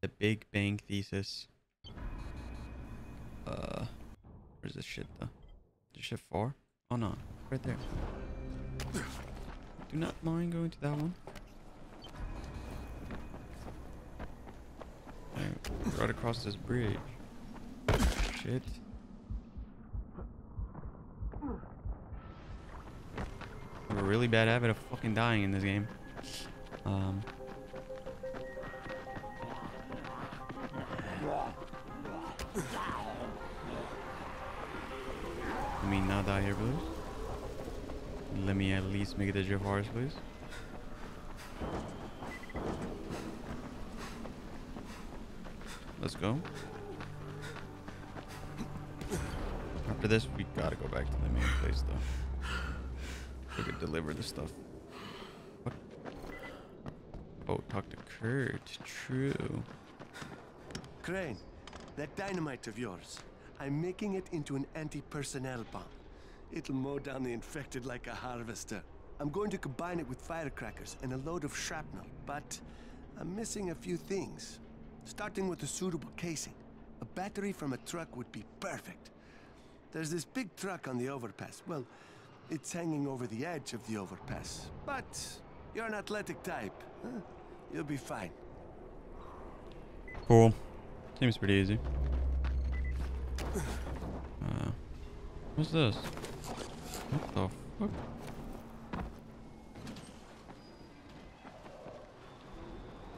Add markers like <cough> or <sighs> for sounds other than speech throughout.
The Big Bang Thesis. Uh, where's this shit though? Is this shit far? Oh no, right there. Do not mind going to that one. Alright, right across this bridge. Shit. I have a really bad habit of fucking dying in this game. Um. Me not die here, please. Let me at least make it to Jafar's, please. Let's go. After this, we gotta go back to the main place, though. We could deliver the stuff. What? Oh, talk to Kurt. True. Crane, that dynamite of yours, I'm making it into an anti-personnel bomb. It'll mow down the infected like a harvester. I'm going to combine it with firecrackers and a load of shrapnel, but I'm missing a few things. Starting with a suitable casing. A battery from a truck would be perfect. There's this big truck on the overpass. Well, it's hanging over the edge of the overpass. But you're an athletic type. Huh? You'll be fine. Cool. Seems pretty easy. Uh, what's this? What the fuck?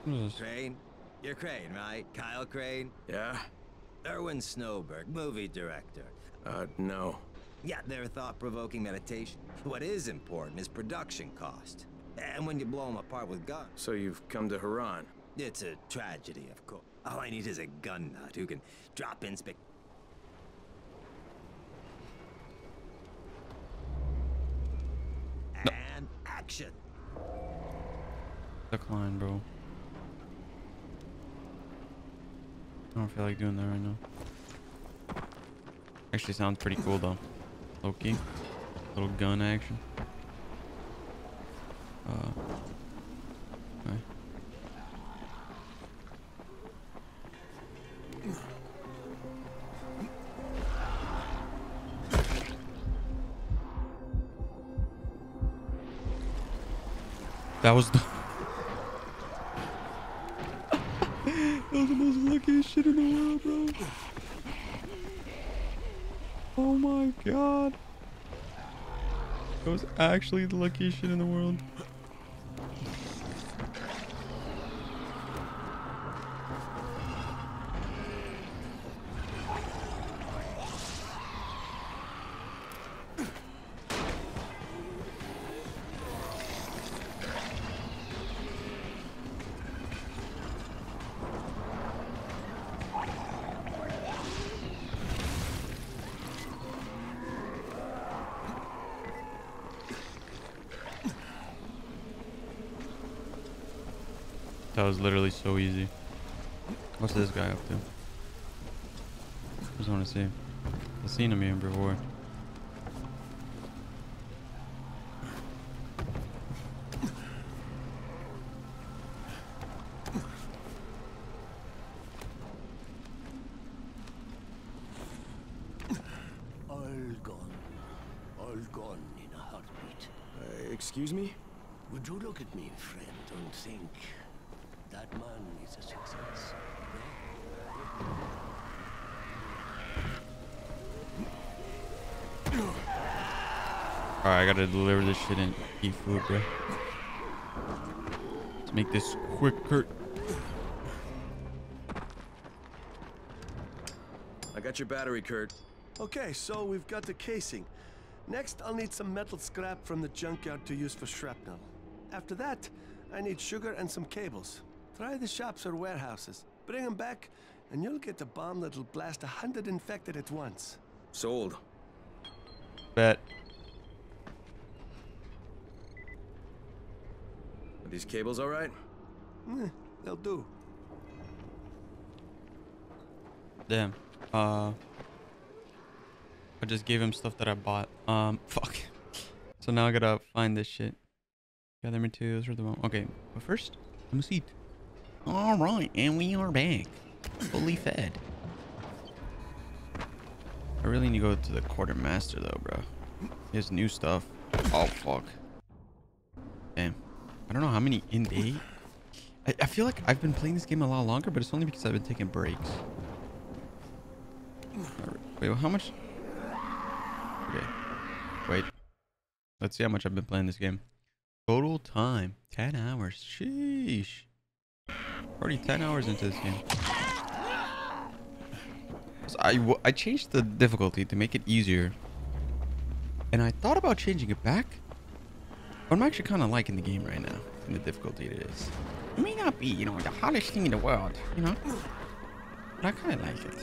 What is this? Crane? You're Crane, right? Kyle Crane? Yeah? Erwin Snowberg, movie director. Uh, no. Yeah, they're thought-provoking meditation. What is important is production cost. And when you blow them apart with guns, So you've come to Harran. it's a tragedy, of course. All I need is a gun nut who can drop in spec... And action! Decline, bro. I don't feel like doing that right now. Actually sounds pretty cool though. Loki. Little gun action. Uh, That was the That was the most luckiest shit in the world, bro. Oh my god. That was actually the luckiest shit in the world. That was literally so easy. What's this guy up to? Just want to see. I've seen him here before. All gone. All gone in a heartbeat. Uh, excuse me? Would you look at me, friend, and think that man is a success? Alright, I gotta deliver this shit and eat food, bro. Let's make this quick, Kurt. I got your battery, Kurt. Okay, so we've got the casing. Next, I'll need some metal scrap from the junkyard to use for shrapnel. After that, I need sugar and some cables. Try the shops or warehouses. Bring them back, and you'll get a bomb that'll blast a hundred infected at once. Sold. Bet. Are these cables all right? Eh, they'll do. Damn. Uh. I just gave him stuff that I bought. Um, <laughs> fuck. So now I gotta find this shit. Gather materials for the moment. Okay, but first, let me see. All right, and we are back. Fully fed. I really need to go to the quartermaster though, bro. His new stuff. Oh fuck. I don't know how many in date. I, I feel like I've been playing this game a lot longer, but it's only because I've been taking breaks. Wait, how much? Okay. Wait. Let's see how much I've been playing this game. Total time, 10 hours. Sheesh. Already 10 hours into this game. So I, I changed the difficulty to make it easier. And I thought about changing it back. But I'm actually kind of liking the game right now. And the difficulty it is. It may not be, you know, the hardest thing in the world, you know? But I kind of like it.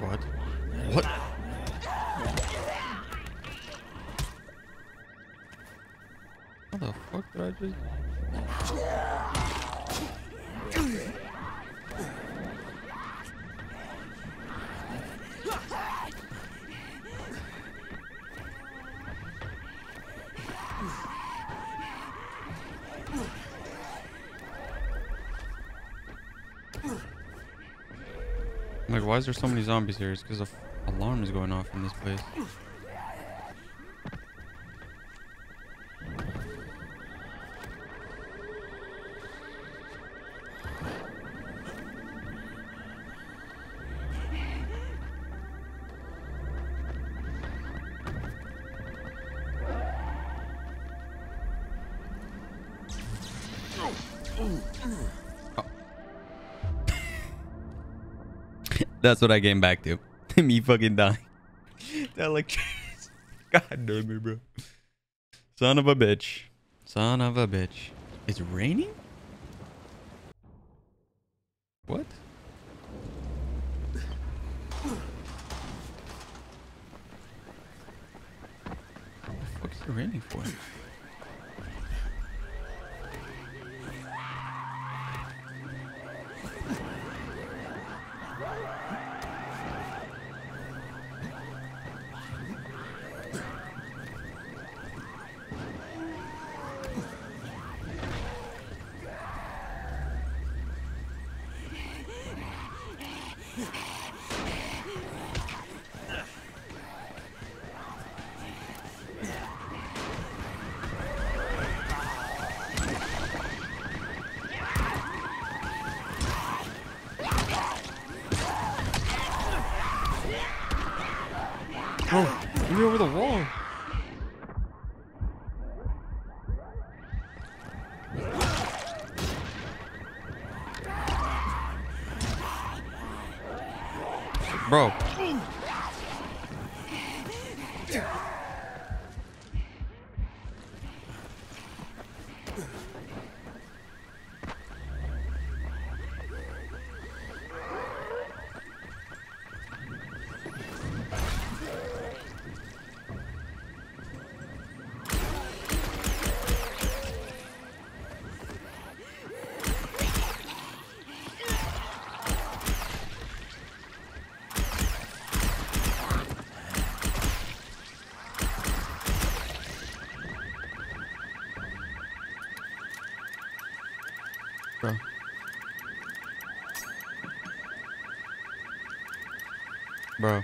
What? What? How the fuck did I just... why is there so many zombies here? It's because the alarm is going off in this place. That's what I came back to. <laughs> Me fucking dying. <laughs> That like, <laughs> God damn it, bro. Son of a bitch. Son of a bitch. It's raining? What? What's it raining for? Oh, get me over the wall. Bro. Bro. Bro.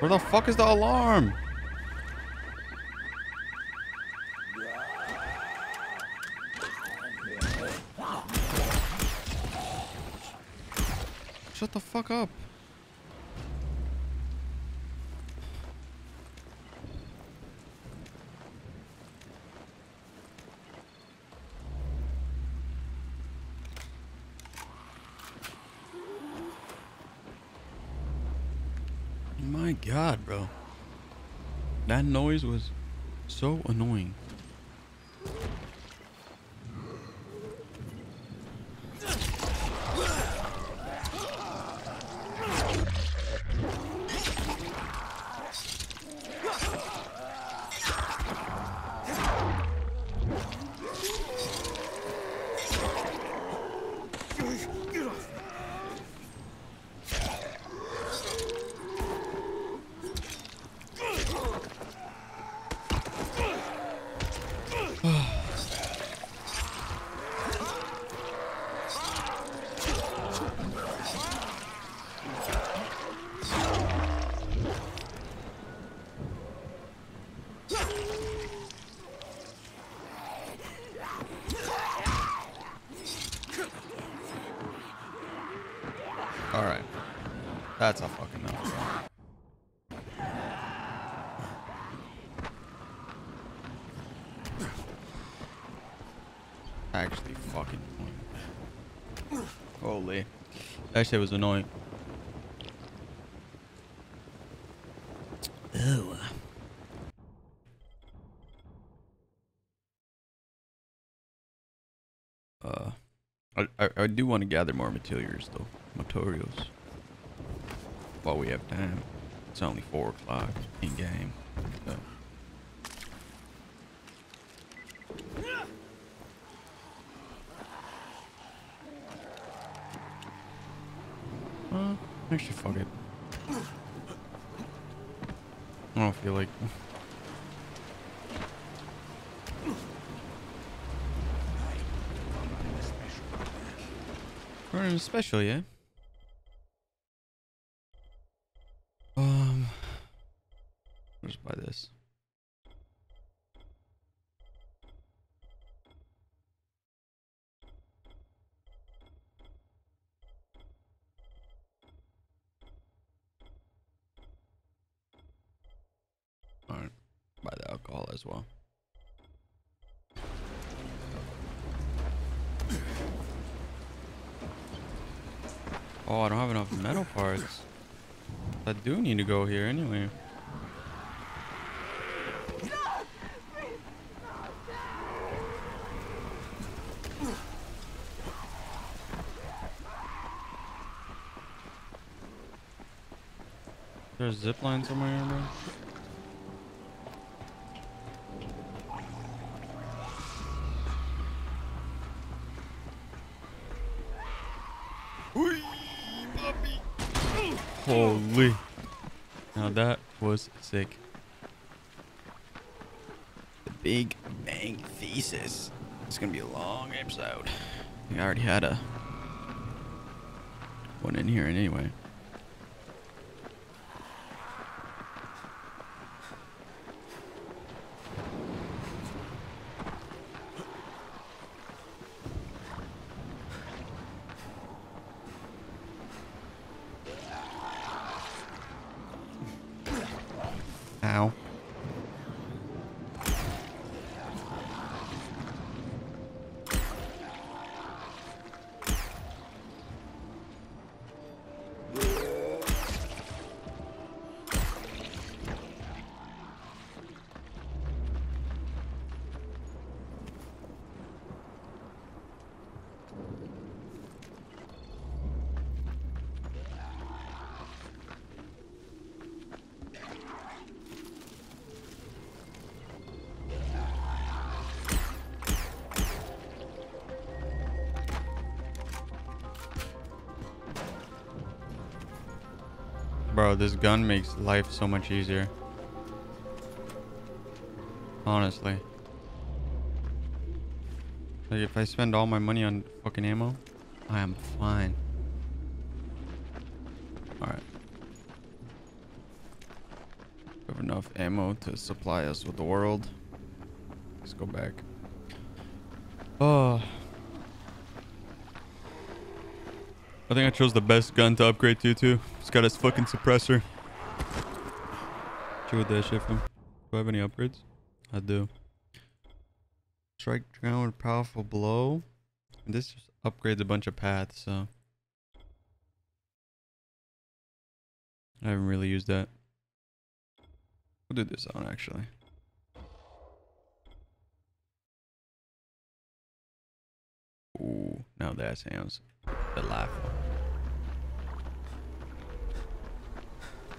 Where the fuck is the alarm? Shut the fuck up. My god, bro. That noise was so annoying. That's a fucking enough. Actually, fucking annoying. Holy. That shit was annoying. Ew. Uh, I, I, I do want to gather more materials though. Materials. While we have time. It's only 4 o'clock in game. So. Uh, actually, fuck it. I don't feel like. Running a special, yeah. I'll just buy this. Alright, buy the alcohol as well. Oh, I don't have enough metal parts. I do need to go here anyway. A zip line somewhere here, bro. Holy. Now that was sick. The Big Bang Thesis. It's gonna be a long episode. I already had a one in here anyway. This gun makes life so much easier. Honestly. Like if I spend all my money on fucking ammo, I am fine. Alright. We have enough ammo to supply us with the world. Let's go back. Oh. I think I chose the best gun to upgrade to too. It's got his fucking suppressor. Chill with that shit from. Do I have any upgrades? I do. Strike ground with powerful blow. And this just upgrades a bunch of paths, so. I haven't really used that. We'll do this on actually. Ooh, now that sounds delightful.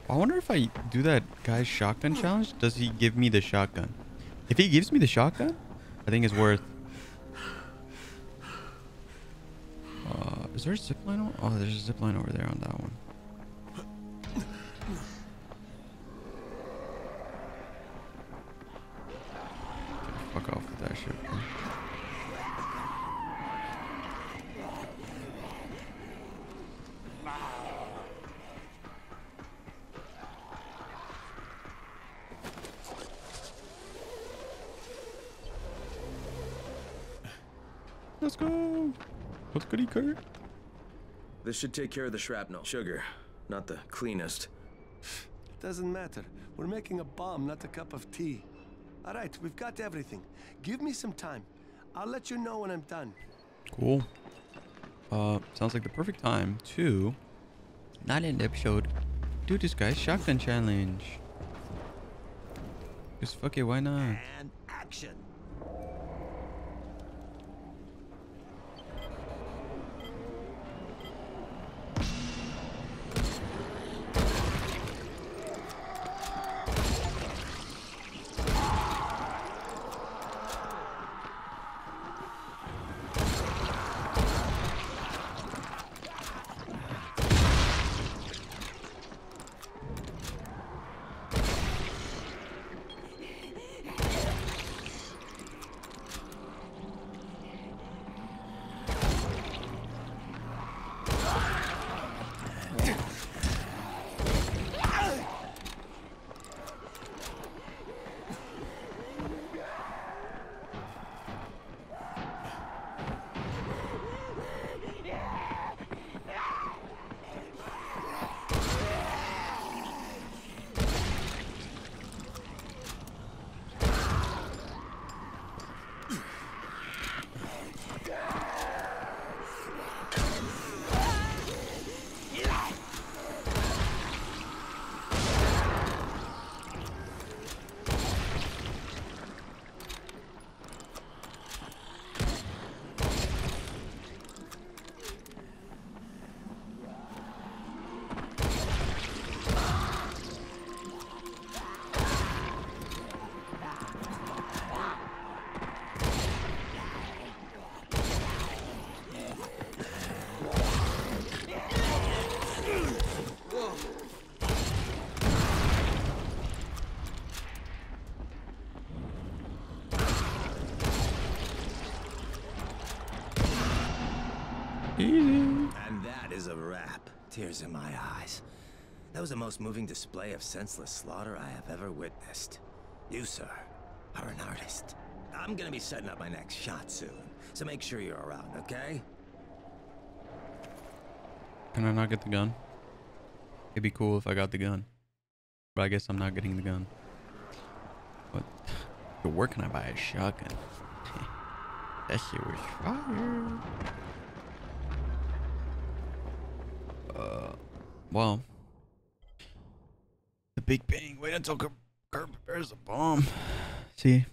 I wonder if I do that guy's shotgun challenge, does he give me the shotgun? If he gives me the shotgun, I think it's worth. Uh, is there a zip line? Oh, there's a zip line over there on that one. Let's go. What's goody, Kurt? This should take care of the shrapnel. Sugar. Not the cleanest. It Doesn't matter. We're making a bomb, not a cup of tea. All right, we've got everything. Give me some time. I'll let you know when I'm done. Cool. Uh, sounds like the perfect time to not end the episode. Do this guy's shotgun challenge. Just fuck it, why not? And action. Tears in my eyes. That was the most moving display of senseless slaughter I have ever witnessed. You, sir, are an artist. I'm gonna be setting up my next shot soon, so make sure you're around, okay? Can I not get the gun? It'd be cool if I got the gun. But I guess I'm not getting the gun. But <laughs> where can I buy a shotgun? <laughs> that shit was fire. Uh, well, the Big Bang. Wait until Kurt prepares a bomb. <sighs> See,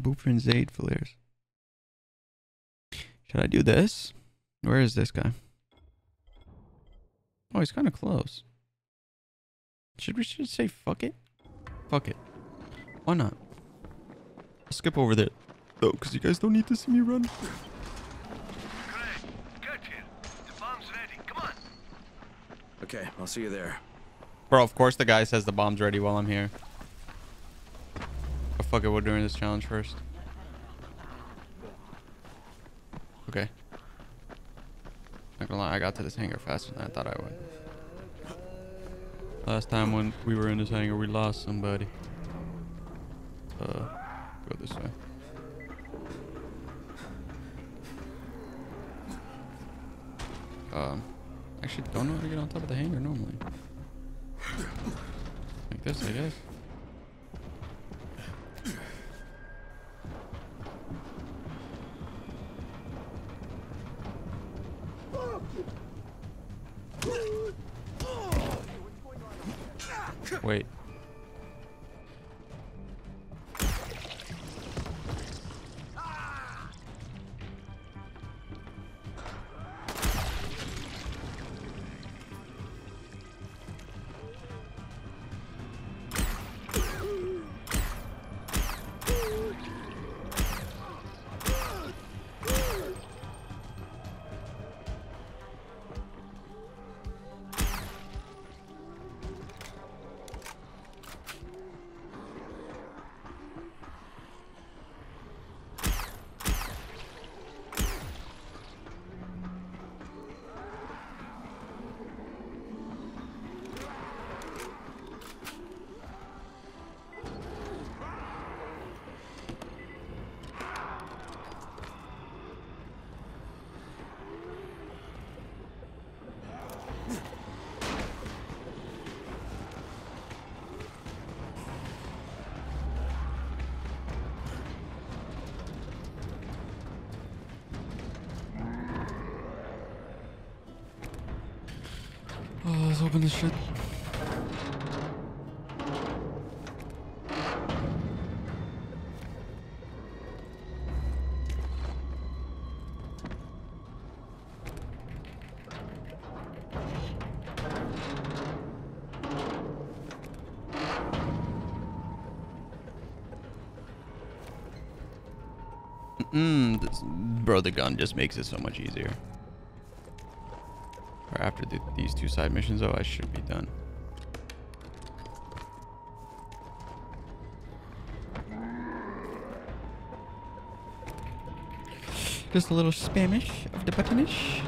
Boofer and Zaid flares. Should I do this? Where is this guy? Oh, he's kind of close. Should we should say fuck it? Fuck it. Why not? I'll skip over there, though, because you guys don't need to see me run. Kurt here. The bomb's ready. Come on. Okay, I'll see you there. Bro, of course the guy says the bomb's ready while I'm here. But fuck it, we're doing this challenge first. Okay. Not gonna lie, I got to this hangar faster than I thought I would. Last time when we were in this hangar, we lost somebody. Let's open this shit. Mm, this, bro, the gun just makes it so much easier. After the, these two side missions, though, I should be done. Just a little Spanish of the buttonish.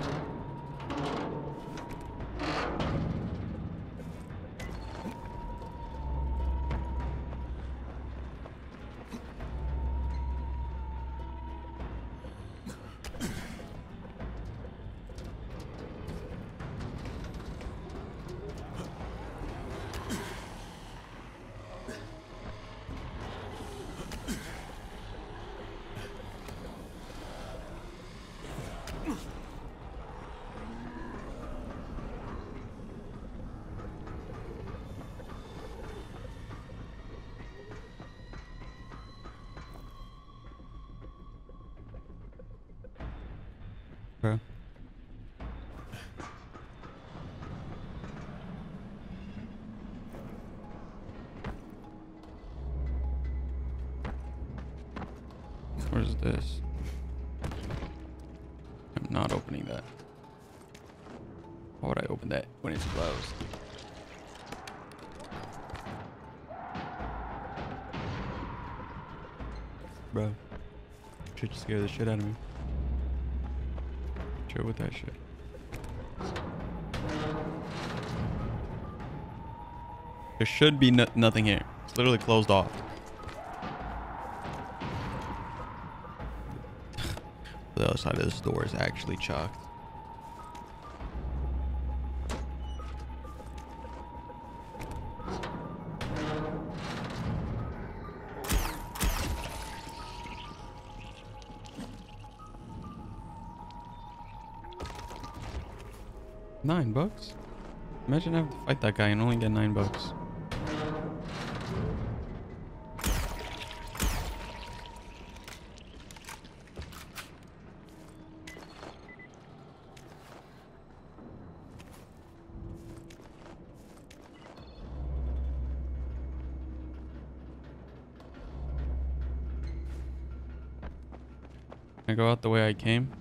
Open that when it's closed? Bro. Should scare the shit out of me. Chill with that shit. There should be no nothing here. It's literally closed off. <laughs> the other side of this door is actually chalked. Nine bucks? Imagine having to fight that guy and only get nine bucks. I go out the way I came?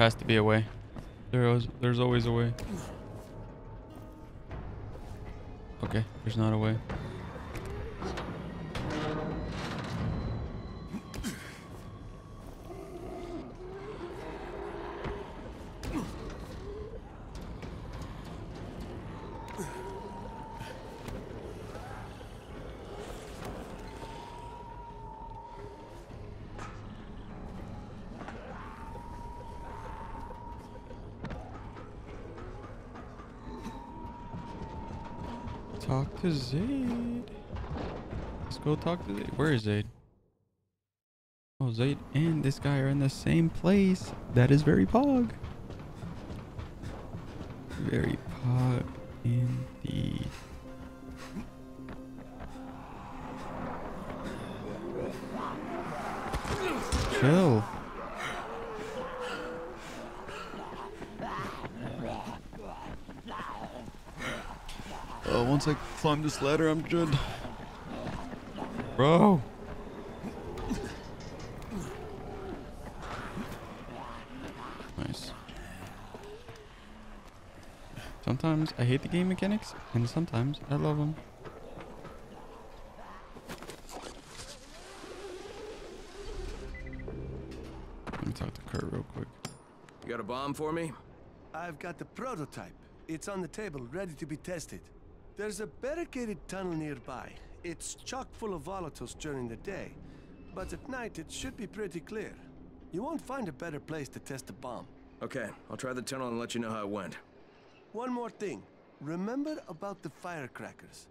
Has to be a way. There is, there's always a way. Okay, there's not a way. Talk to Zaid. Let's go talk to Zaid. Where is Zaid? Oh, Zaid and this guy are in the same place. That is very pog. Climb this ladder, I'm good. Bro. Nice. Sometimes I hate the game mechanics, and sometimes I love them. Let me talk to Kurt real quick. You got a bomb for me? I've got the prototype. It's on the table, ready to be tested. There's a barricaded tunnel nearby. It's chock full of volatiles during the day, but at night it should be pretty clear. You won't find a better place to test a bomb. Okay, I'll try the tunnel and let you know how it went. One more thing. Remember about the firecrackers.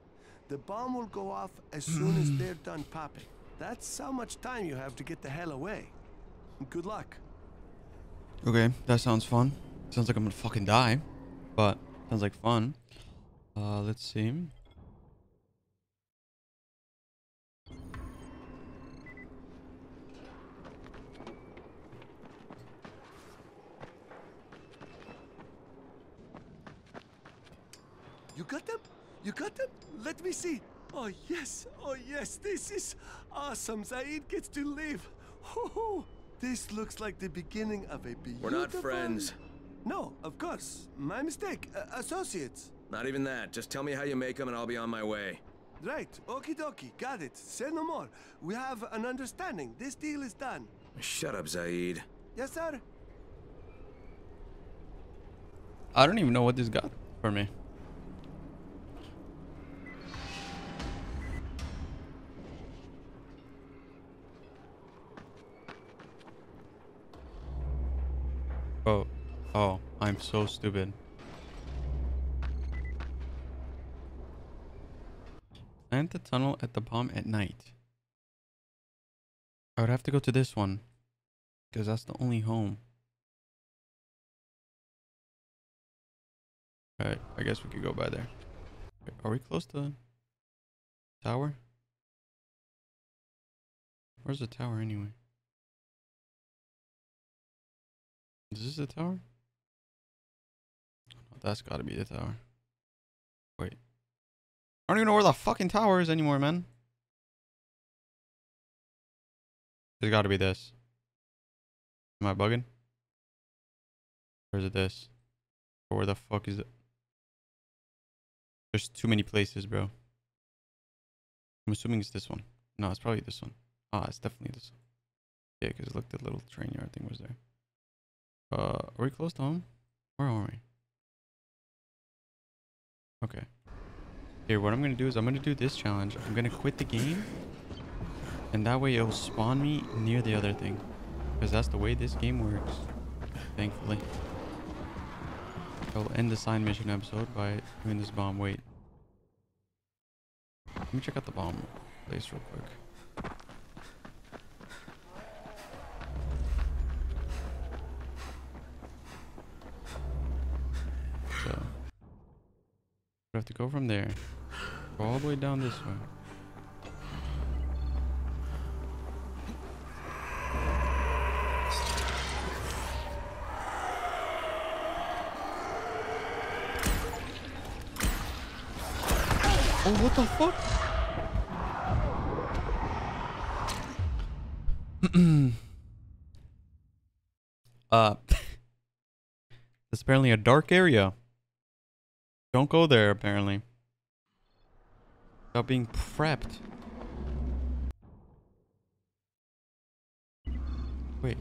The bomb will go off as soon as <sighs> they're done popping. That's how much time you have to get the hell away. Good luck. Okay, that sounds fun. Sounds like I'm gonna fucking die, but sounds like fun. Uh, let's see. You got them? You got them? Let me see. Oh, yes. Oh, yes. This is awesome. Zaid gets to live. Hoo-hoo. This looks like the beginning of a beautiful... We're not friends. No, of course. My mistake. Uh, associates. Not even that. Just tell me how you make them and I'll be on my way. Right. Okie dokie. Got it. Say no more. We have an understanding. This deal is done. Shut up, Zaid. Yes, sir? I don't even know what this got for me. Oh, oh, I'm so stupid. The tunnel at the bomb at night. I would have to go to this one. Because that's the only home. Alright, I guess we could go by there. Are we close to the tower? Where's the tower anyway? Is this the tower? Oh, that's gotta be the tower. I don't even know where the fucking tower is anymore, man. There's gotta be this. Am I bugging? Or is it this? Or where the fuck is it? There's too many places, bro. I'm assuming it's this one. No, it's probably this one. Ah, it's definitely this one. Yeah, because look, the little train yard thing was there. Uh, are we close to home? Where are we? Okay. Here, what I'm gonna do is I'm gonna do this challenge. I'm gonna quit the game. And that way it'll spawn me near the other thing. Because that's the way this game works. Thankfully. I'll end the sign mission episode by doing this bomb. Wait. Let me check out the bomb place real quick. So. Have to go from there. Go all the way down this way. Oh, what the fuck? <clears throat> uh, <laughs> it's apparently a dark area. Don't go there, apparently. Without being prepped. Wait.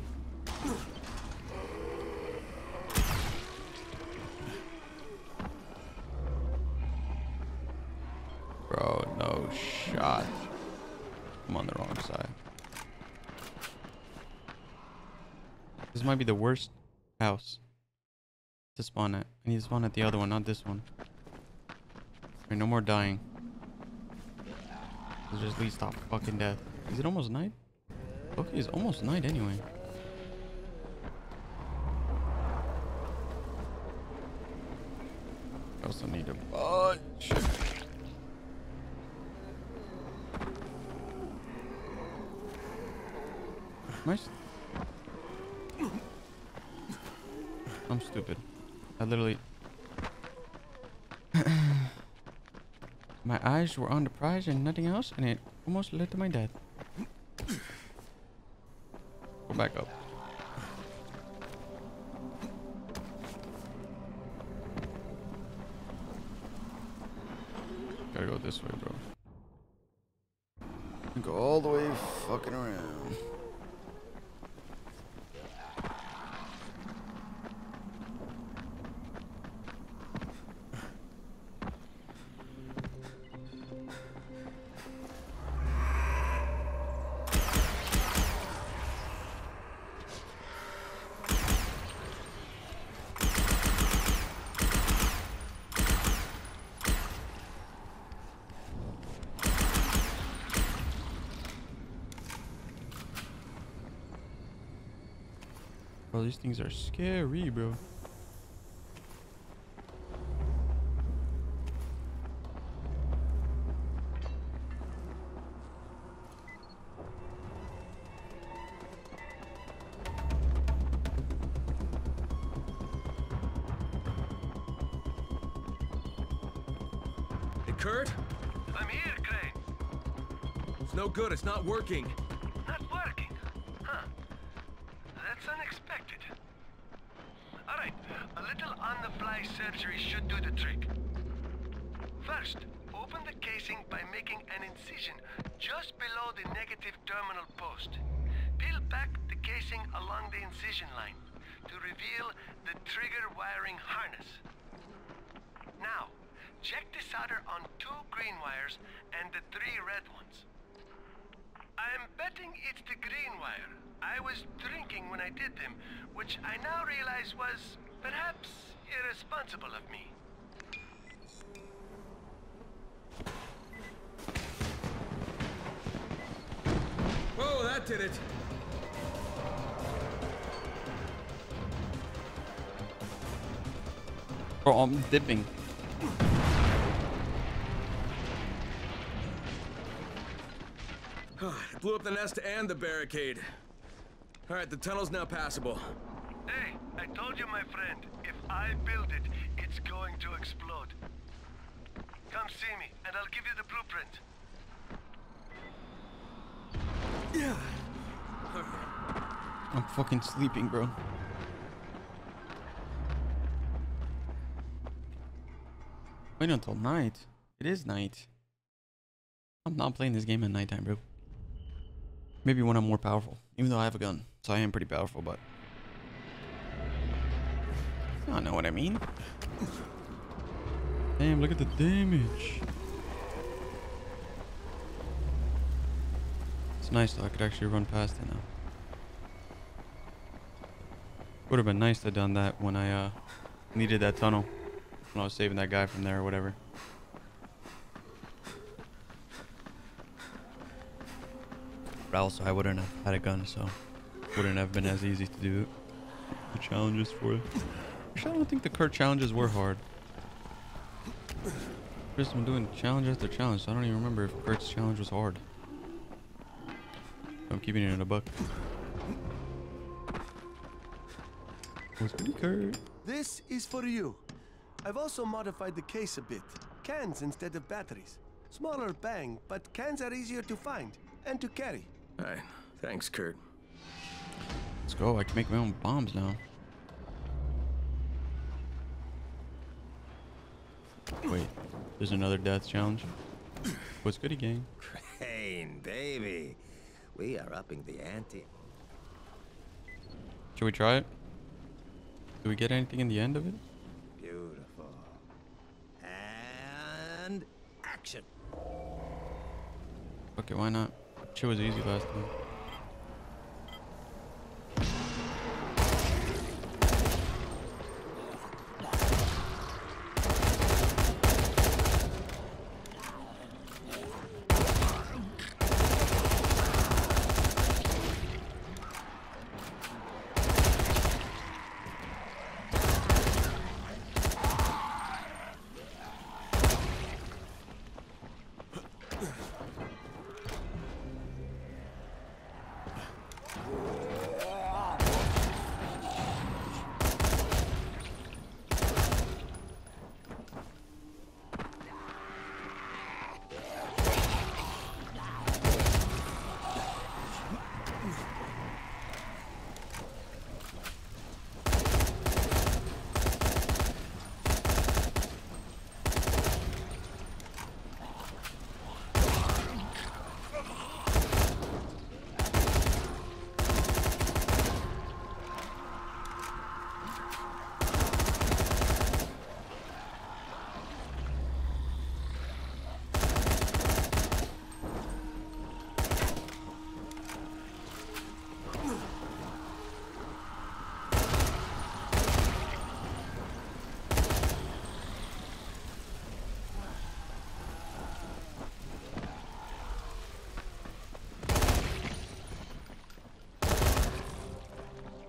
Bro, no shot. I'm on the wrong side. This might be the worst house to spawn at. I need to spawn at the other one, not this one. Alright, no more dying. This just leads stop fucking death. Is it almost night? Okay, it's almost night anyway. I also need a bunch. Am I'm stupid. I literally. My eyes were on the prize and nothing else, and it almost led to my death. Go back up. These things are scary, bro. Hey, Kurt? I'm here, Crane. It's no good. It's not working. Surgery should do the trick. First, open the casing by making an incision just below the negative terminal post. Peel back the casing along the incision line to reveal the trigger wiring harness. Now, check the solder on two green wires and the three red ones. I'm betting it's the green wire. I was drinking when I did them, which I now realize was perhaps irresponsible of me. Whoa, that did it. Bro, I'm dipping. It blew up the nest and the barricade. All right, the tunnel's now passable. Hey, I told you, my friend, if I build it, it's going to explode. Come see me, and I'll give you the blueprint. Yeah. <sighs> I'm fucking sleeping, bro. Wait until night. It is night. I'm not playing this game at nighttime, bro. Maybe when I'm more powerful. Even though I have a gun. So I am pretty powerful, but... I know what I mean. Damn, look at the damage. It's nice though. I could actually run past it now. Would have been nice to have done that when I uh, needed that tunnel. When I was saving that guy from there or whatever. But also, I wouldn't have had a gun, so wouldn't have been as easy to do the challenges for it. Actually, I don't think the Kurt challenges were hard. Just been doing challenge after challenge, so I don't even remember if Kurt's challenge was hard. I'm keeping it in a buck. What's good, Kurt? This is for you. I've also modified the case a bit. Cans instead of batteries. Smaller bang, but cans are easier to find and to carry. All right, thanks, Kurt. Let's go. I can make my own bombs now. Wait, there's another death challenge. What's goody gang? Crane, baby. We are upping the ante. Should we try it? Do we get anything in the end of it? Beautiful. And action. Okay, why not? Shit was easy last time.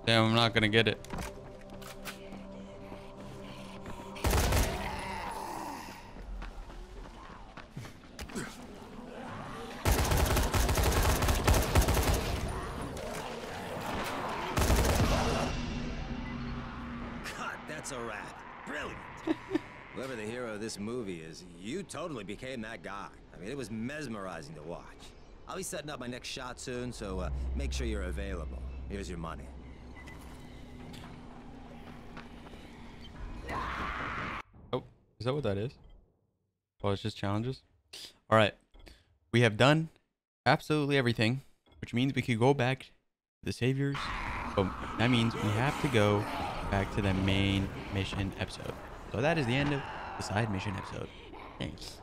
Damn, I'm not gonna get it. God, that's a wrap. Brilliant. <laughs> Whoever the hero of this movie is, you totally became that guy. I mean, it was mesmerizing to watch. I'll be setting up my next shot soon, so uh, make sure you're available. Here's your money. Is that what that is? Oh, it's just challenges? All right. We have done absolutely everything, which means we could go back to the Saviors. But that means we have to go back to the main mission episode. So that is the end of the side mission episode. Thanks.